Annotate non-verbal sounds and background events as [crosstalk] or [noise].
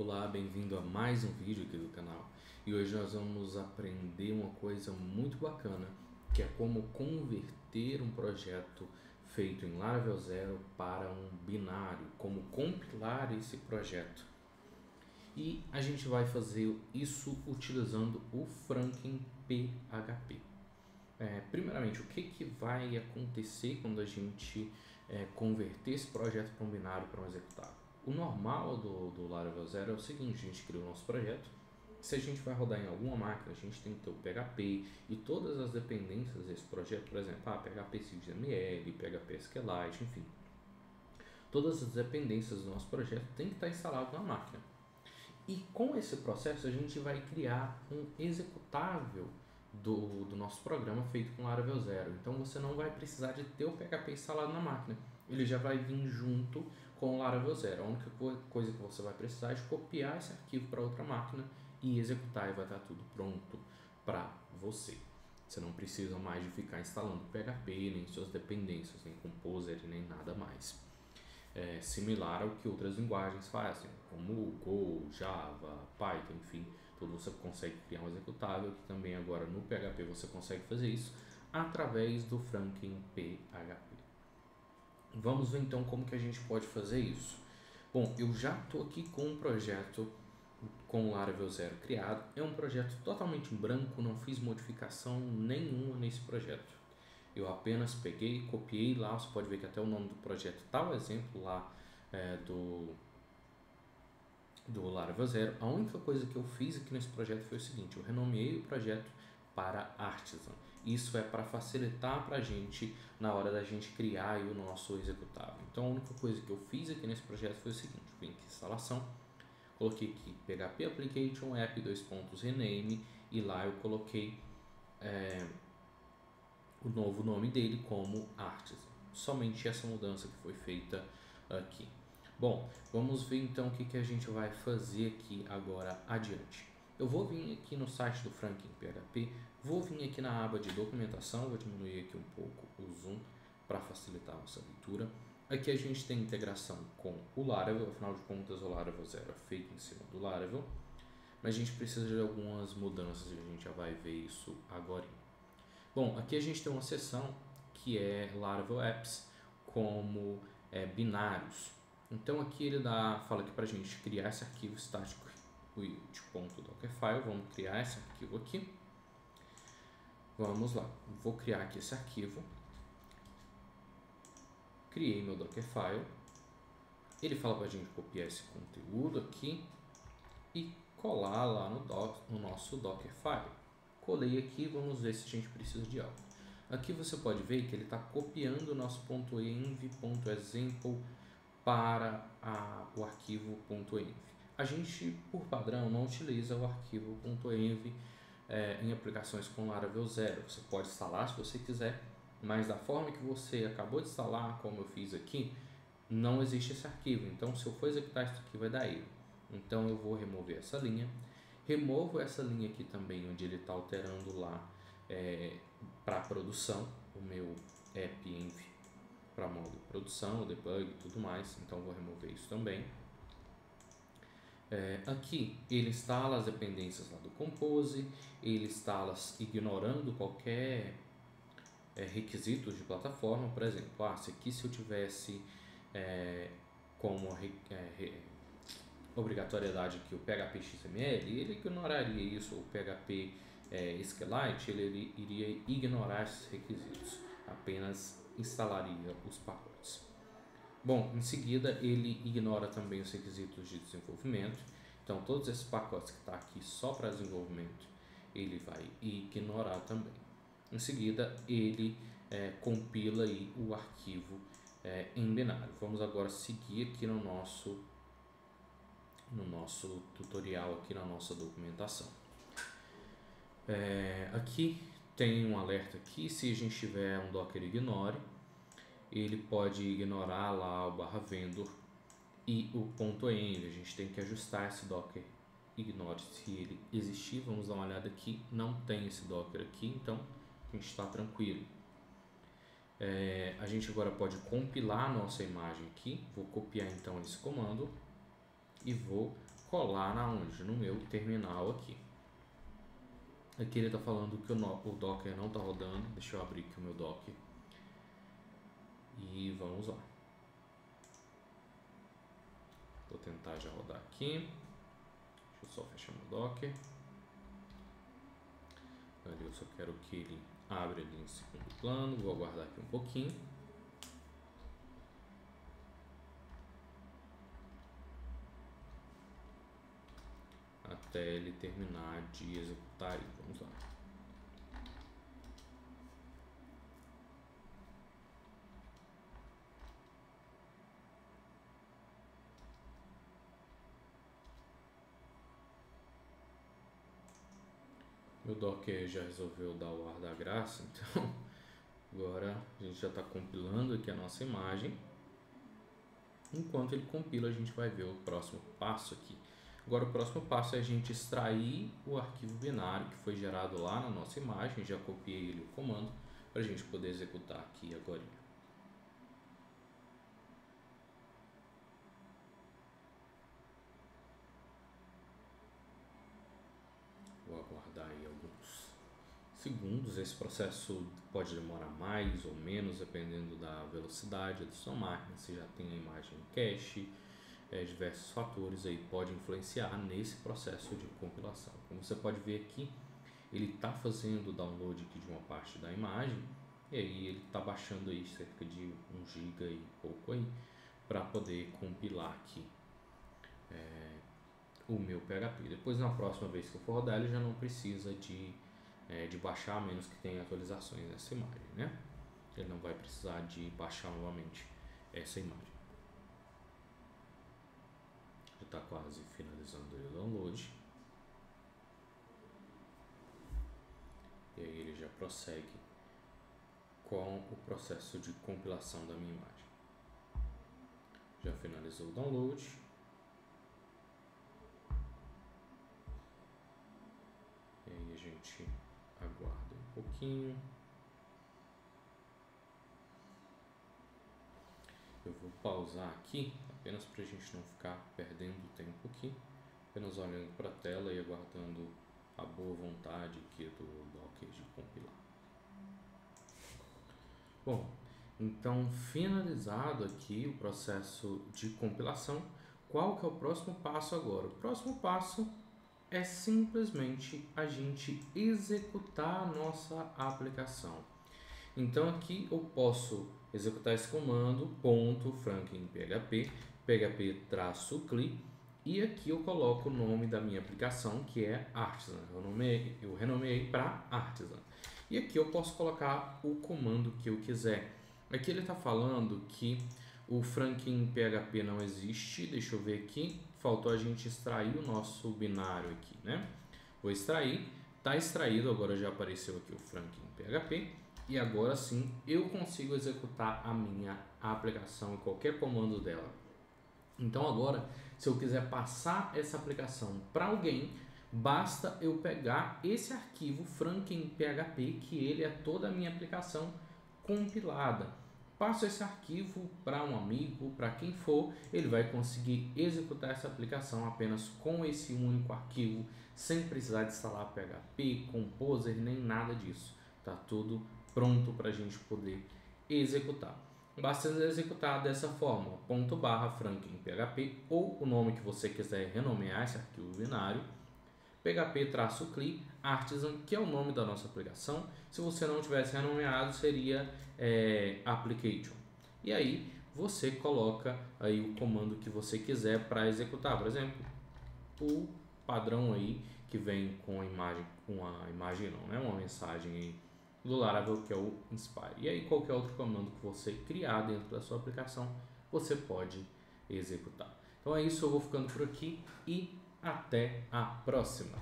Olá, bem-vindo a mais um vídeo aqui do canal. E hoje nós vamos aprender uma coisa muito bacana, que é como converter um projeto feito em Laravel Zero para um binário, como compilar esse projeto. E a gente vai fazer isso utilizando o Franken PHP. É, primeiramente, o que, que vai acontecer quando a gente é, converter esse projeto para um binário para um executável? O normal do, do Laravel Zero é o seguinte, a gente cria o nosso projeto, se a gente vai rodar em alguma máquina, a gente tem que ter o PHP e todas as dependências desse projeto, por exemplo, ah, PHP XML, PHP SQLite, enfim. Todas as dependências do nosso projeto tem que estar instalado na máquina. E com esse processo a gente vai criar um executável do, do nosso programa feito com Laravel Zero. Então você não vai precisar de ter o PHP instalado na máquina. Ele já vai vir junto com o Laravel Zero. A única coisa que você vai precisar é copiar esse arquivo para outra máquina e executar e vai estar tudo pronto para você. Você não precisa mais de ficar instalando PHP, nem suas dependências, nem Composer, nem nada mais. É similar ao que outras linguagens fazem, como Go, Java, Python, enfim, tudo você consegue criar um executável, que também agora no PHP você consegue fazer isso através do Franken PHP. Vamos ver então como que a gente pode fazer isso. Bom, eu já estou aqui com um projeto com o Laravel Zero criado. É um projeto totalmente branco, não fiz modificação nenhuma nesse projeto. Eu apenas peguei, copiei lá, você pode ver que até o nome do projeto está o exemplo lá é, do, do Laravel Zero. A única coisa que eu fiz aqui nesse projeto foi o seguinte, eu renomeei o projeto para Artisan. Isso é para facilitar para a gente na hora da gente criar o nosso executável. Então a única coisa que eu fiz aqui nesse projeto foi o seguinte, vim aqui instalação, coloquei aqui PHP Application App dois pontos rename e lá eu coloquei é, o novo nome dele como Artisan. Somente essa mudança que foi feita aqui. Bom, vamos ver então o que, que a gente vai fazer aqui agora adiante. Eu vou vir aqui no site do Franklin PHP, vou vir aqui na aba de documentação, vou diminuir aqui um pouco o zoom para facilitar a nossa leitura. Aqui a gente tem integração com o Laravel, afinal de contas o Laravel Zero é feito em cima do Laravel, mas a gente precisa de algumas mudanças e a gente já vai ver isso agora. Bom, aqui a gente tem uma seção que é Laravel Apps como é, binários. Então aqui ele dá, fala aqui para a gente criar esse arquivo estático build.dockerfile, vamos criar esse arquivo aqui. Vamos lá, vou criar aqui esse arquivo. Criei meu Dockerfile. Ele fala para a gente copiar esse conteúdo aqui e colar lá no, doc, no nosso Dockerfile. Colei aqui, vamos ver se a gente precisa de algo. Aqui você pode ver que ele está copiando o nosso .env.example para a, o arquivo .env a gente, por padrão, não utiliza o arquivo .env é, em aplicações com Laravel Zero. Você pode instalar se você quiser, mas da forma que você acabou de instalar, como eu fiz aqui, não existe esse arquivo. Então, se eu for executar isso aqui, vai dar erro. Então, eu vou remover essa linha. Removo essa linha aqui também, onde ele está alterando lá é, para produção, o meu app env para modo produção, debug e tudo mais. Então, vou remover isso também. É, aqui ele instala as dependências lá do Compose, ele instala ignorando qualquer é, requisitos de plataforma, por exemplo, ah, se aqui se eu tivesse é, como é, obrigatoriedade que o PHP XML, ele ignoraria isso, o PHP é, SQLite, ele, ele iria ignorar esses requisitos, apenas instalaria os pacotes. Bom, em seguida ele ignora também os requisitos de desenvolvimento. Então todos esses pacotes que está aqui só para desenvolvimento, ele vai ignorar também. Em seguida ele é, compila aí o arquivo é, em binário. Vamos agora seguir aqui no nosso no nosso tutorial aqui na nossa documentação. É, aqui tem um alerta aqui, se a gente tiver um docker ignore, ele pode ignorar lá o barra vendor e o ponto .env. A gente tem que ajustar esse docker ignore se ele existir. Vamos dar uma olhada aqui, não tem esse docker aqui, então a gente está tranquilo. É, a gente agora pode compilar a nossa imagem aqui. Vou copiar então esse comando e vou colar na onde? No meu terminal aqui. Aqui ele está falando que o, Docker não está rodando. Deixa eu abrir aqui o meu Docker. E vamos lá. Vou tentar já rodar aqui. Deixa eu só fechar meu Docker. Ali eu só quero que ele abra ali em segundo plano. Vou aguardar aqui um pouquinho. Até ele terminar de executar. Vamos lá. Meu Docker já resolveu dar o ar da graça, então [laughs] agora a gente já está compilando aqui a nossa imagem. Enquanto ele compila, a gente vai ver o próximo passo aqui. Agora o próximo passo é a gente extrair o arquivo binário que foi gerado lá na nossa imagem, já copiei ele o comando, para a gente poder executar aqui agora. Segundos. Esse processo pode demorar mais ou menos, dependendo da velocidade da sua máquina, se já tem a imagem em cache, é, diversos fatores aí podem influenciar nesse processo de compilação. Como você pode ver aqui, ele está fazendo o download aqui de uma parte da imagem e aí ele está baixando aí cerca de 1 GB e pouco aí para poder compilar aqui é, o meu PHP. Depois na próxima vez que eu for rodar ele já não precisa de é, de baixar, a menos que tenha atualizações nessa imagem, né? Ele não vai precisar de baixar novamente essa imagem. Já está quase finalizando o download. E aí ele já prossegue com o processo de compilação da minha imagem. Já finalizou o download. Gente Aguarda um pouquinho. Eu vou pausar aqui, apenas para a gente não ficar perdendo tempo aqui. Apenas olhando para a tela e aguardando a boa vontade aqui do Docker de compilar. Bom, então finalizado aqui o processo de compilação, qual que é o próximo passo agora? O próximo passo é simplesmente a gente executar a nossa aplicação. Então aqui eu posso executar esse comando ponto frankenphp php traço cli e aqui eu coloco o nome da minha aplicação que é Artisan. Eu, nomeei, eu renomeei para Artisan. E aqui eu posso colocar o comando que eu quiser. Aqui ele está falando que o Franklin PHP não existe. Deixa eu ver aqui faltou a gente extrair o nosso binário aqui, né? Vou extrair, tá extraído, agora já apareceu aqui o Franklin PHP e agora sim eu consigo executar a minha aplicação qualquer comando dela. Então agora, se eu quiser passar essa aplicação para alguém, basta eu pegar esse arquivo Franklin PHP, que ele é toda a minha aplicação compilada passo esse arquivo para um amigo, para quem for, ele vai conseguir executar essa aplicação apenas com esse único arquivo, sem precisar de instalar PHP, Composer, nem nada disso. Tá tudo pronto para a gente poder executar. Basta executar dessa forma, ponto barra franklin php ou o nome que você quiser renomear esse arquivo binário, php-cli artisan, que é o nome da nossa aplicação. Se você não tivesse renomeado, seria é, application. E aí você coloca aí o comando que você quiser para executar, por exemplo, o padrão aí que vem com a imagem, com a imagem não, né? Uma mensagem aí do Laravel que é o Inspire. E aí qualquer outro comando que você criar dentro da sua aplicação, você pode executar. Então é isso, eu vou ficando por aqui e até a próxima.